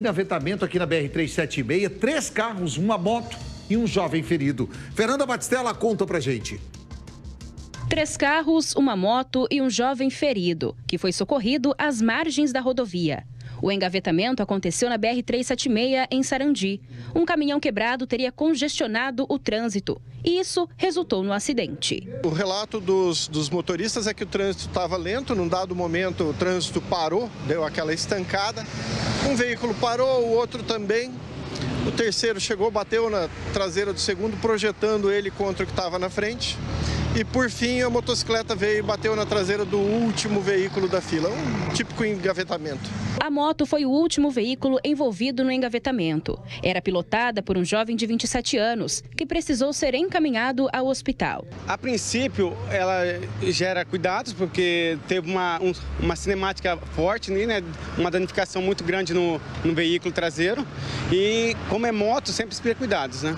Engavetamento aqui na BR-376, três carros, uma moto e um jovem ferido. Fernanda Batistella conta pra gente. Três carros, uma moto e um jovem ferido, que foi socorrido às margens da rodovia. O engavetamento aconteceu na BR-376, em Sarandi. Um caminhão quebrado teria congestionado o trânsito. E isso resultou no acidente. O relato dos, dos motoristas é que o trânsito estava lento. Num dado momento, o trânsito parou, deu aquela estancada. Um veículo parou, o outro também. O terceiro chegou, bateu na traseira do segundo, projetando ele contra o que estava na frente. E por fim a motocicleta veio e bateu na traseira do último veículo da fila, um típico engavetamento. A moto foi o último veículo envolvido no engavetamento. Era pilotada por um jovem de 27 anos, que precisou ser encaminhado ao hospital. A princípio, ela gera cuidados, porque teve uma, um, uma cinemática forte, né? uma danificação muito grande no, no veículo traseiro. E como é moto, sempre se cuidados. Né?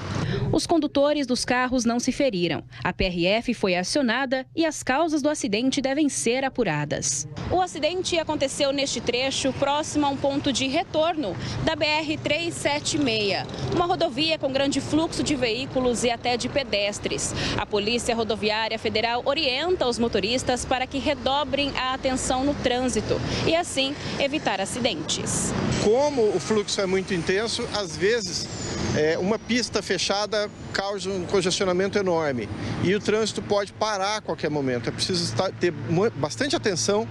Os condutores dos carros não se feriram. A PRF foi acionada e as causas do acidente devem ser apuradas. O acidente aconteceu neste trecho próximo a um ponto de retorno da BR-376, uma rodovia com grande fluxo de veículos e até de pedestres. A Polícia Rodoviária Federal orienta os motoristas para que redobrem a atenção no trânsito e assim evitar acidentes. Como o fluxo é muito intenso, às vezes é, uma pista fechada causa um congestionamento enorme e o trânsito pode parar a qualquer momento. É preciso estar, ter bastante atenção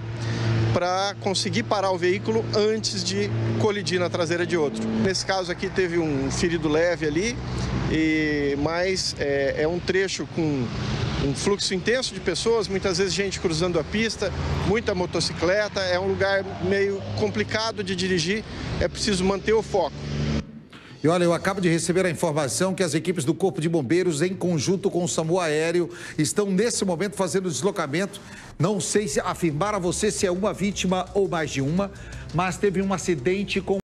para conseguir parar o veículo antes de colidir na traseira de outro. Nesse caso aqui teve um ferido leve ali, e, mas é, é um trecho com um fluxo intenso de pessoas, muitas vezes gente cruzando a pista, muita motocicleta, é um lugar meio complicado de dirigir, é preciso manter o foco. E olha, eu acabo de receber a informação que as equipes do Corpo de Bombeiros, em conjunto com o SAMU Aéreo, estão nesse momento fazendo deslocamento. Não sei se afirmar a você se é uma vítima ou mais de uma, mas teve um acidente com